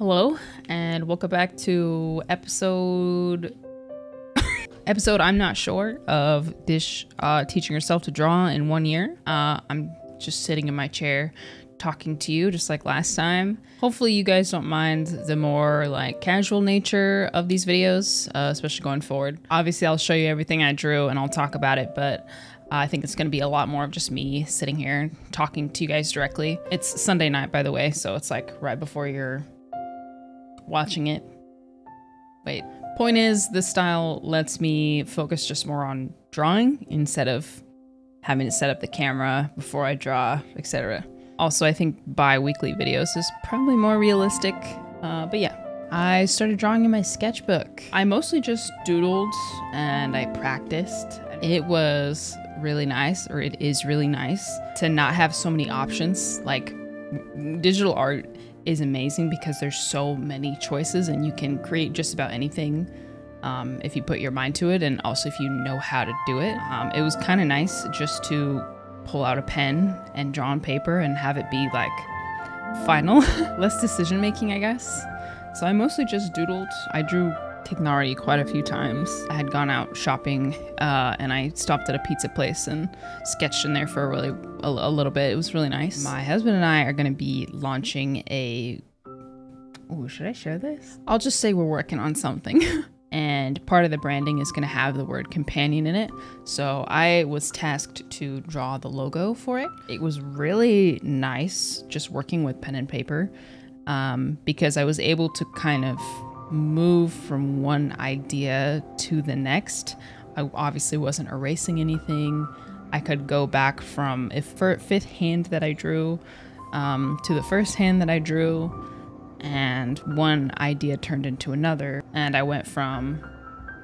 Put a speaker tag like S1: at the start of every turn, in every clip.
S1: Hello, and welcome back to episode episode I'm not sure of Dish uh, teaching yourself to draw in one year. Uh, I'm just sitting in my chair talking to you just like last time. Hopefully you guys don't mind the more like casual nature of these videos, uh, especially going forward. Obviously I'll show you everything I drew and I'll talk about it, but I think it's going to be a lot more of just me sitting here talking to you guys directly. It's Sunday night, by the way, so it's like right before you're watching it. Wait. Point is, this style lets me focus just more on drawing instead of having to set up the camera before I draw, etc. Also, I think bi-weekly videos is probably more realistic. Uh, but yeah, I started drawing in my sketchbook. I mostly just doodled and I practiced. It was really nice, or it is really nice, to not have so many options. Like, digital art is amazing because there's so many choices and you can create just about anything um, if you put your mind to it and also if you know how to do it. Um, it was kind of nice just to pull out a pen and draw on paper and have it be like final, less decision making, I guess. So I mostly just doodled. I drew Tighnari quite a few times. I had gone out shopping uh, and I stopped at a pizza place and sketched in there for a really a, a little bit. It was really nice. My husband and I are going to be launching a. Oh, should I share this? I'll just say we're working on something. and part of the branding is going to have the word companion in it. So I was tasked to draw the logo for it. It was really nice just working with pen and paper um, because I was able to kind of move from one idea to the next. I obviously wasn't erasing anything. I could go back from if fifth hand that I drew um, to the first hand that I drew, and one idea turned into another. And I went from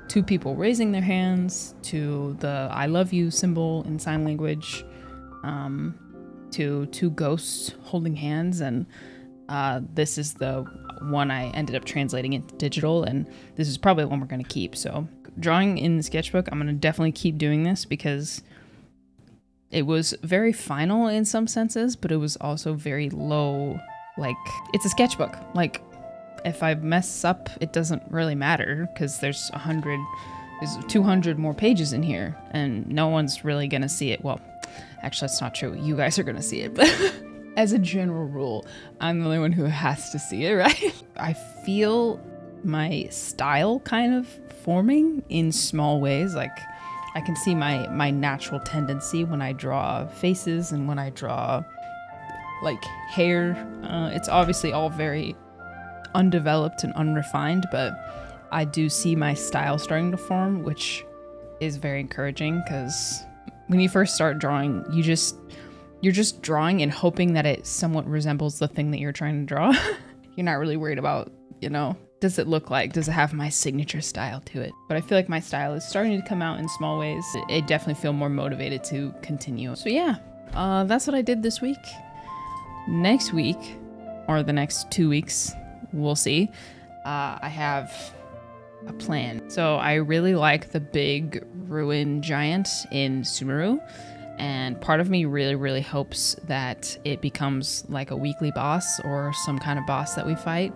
S1: two people raising their hands to the I love you symbol in sign language um, to two ghosts holding hands. And uh, this is the one I ended up translating into digital, and this is probably the one we're going to keep. So, drawing in the sketchbook, I'm going to definitely keep doing this because it was very final in some senses, but it was also very low. Like, it's a sketchbook. Like, if I mess up, it doesn't really matter because there's a hundred, there's 200 more pages in here, and no one's really going to see it. Well, actually, that's not true. You guys are going to see it, but. as a general rule, I'm the only one who has to see it, right? I feel my style kind of forming in small ways. Like I can see my my natural tendency when I draw faces and when I draw like hair. Uh, it's obviously all very undeveloped and unrefined, but I do see my style starting to form, which is very encouraging because when you first start drawing, you just you're just drawing and hoping that it somewhat resembles the thing that you're trying to draw. you're not really worried about, you know, does it look like? Does it have my signature style to it? But I feel like my style is starting to come out in small ways. I definitely feel more motivated to continue. So yeah, uh, that's what I did this week. Next week, or the next two weeks, we'll see. Uh, I have a plan. So I really like the big ruin giant in Sumeru. And part of me really, really hopes that it becomes like a weekly boss or some kind of boss that we fight.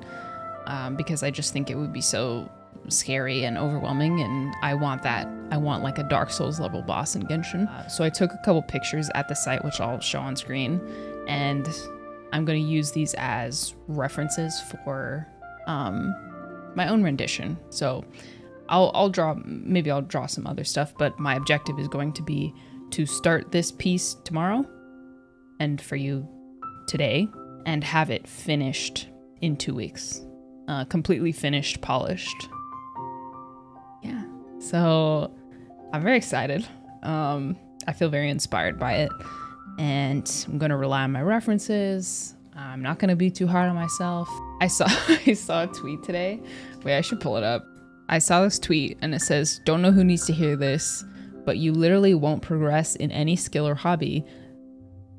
S1: Um, because I just think it would be so scary and overwhelming. And I want that. I want like a Dark Souls level boss in Genshin. Uh, so I took a couple pictures at the site, which I'll show on screen. And I'm going to use these as references for um, my own rendition. So I'll, I'll draw, maybe I'll draw some other stuff, but my objective is going to be to start this piece tomorrow and for you today and have it finished in two weeks. Uh, completely finished, polished. Yeah. So I'm very excited. Um, I feel very inspired by it. And I'm going to rely on my references. I'm not going to be too hard on myself. I saw I saw a tweet today. Wait, I should pull it up. I saw this tweet and it says, "Don't know who needs to hear this, but you literally won't progress in any skill or hobby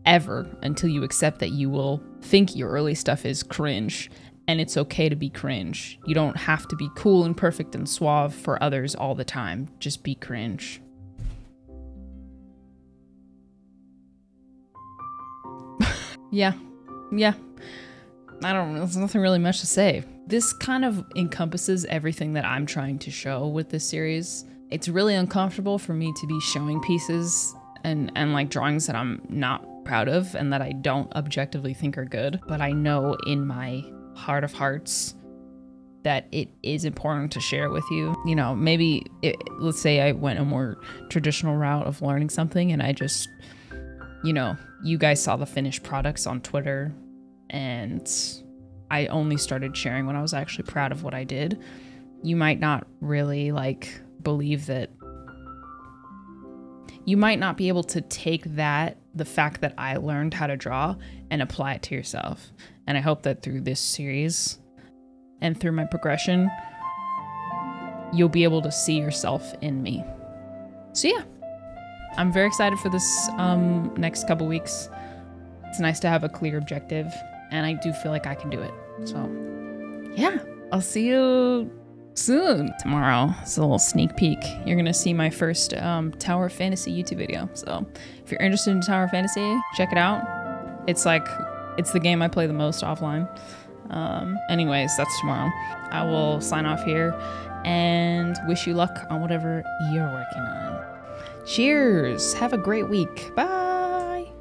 S1: ever until you accept that you will think your early stuff is cringe and it's okay to be cringe. You don't have to be cool and perfect and suave for others all the time. Just be cringe. yeah. Yeah. I don't know. there's nothing really much to say. This kind of encompasses everything that I'm trying to show with this series. It's really uncomfortable for me to be showing pieces and and like drawings that I'm not proud of and that I don't objectively think are good, but I know in my heart of hearts that it is important to share with you. You know, maybe it, let's say I went a more traditional route of learning something and I just, you know, you guys saw the finished products on Twitter and I only started sharing when I was actually proud of what I did. You might not really like believe that you might not be able to take that, the fact that I learned how to draw, and apply it to yourself. And I hope that through this series and through my progression, you'll be able to see yourself in me. So, yeah, I'm very excited for this um, next couple weeks. It's nice to have a clear objective, and I do feel like I can do it. So, yeah, I'll see you soon. Tomorrow it's a little sneak peek. You're gonna see my first um, Tower Fantasy YouTube video. So if you're interested in Tower Fantasy, check it out. It's like it's the game I play the most offline. Um, anyways, that's tomorrow. I will sign off here and wish you luck on whatever you're working on. Cheers. Have a great week. Bye.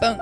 S1: Boom.